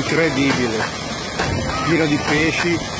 incredibile. Pieno di pesci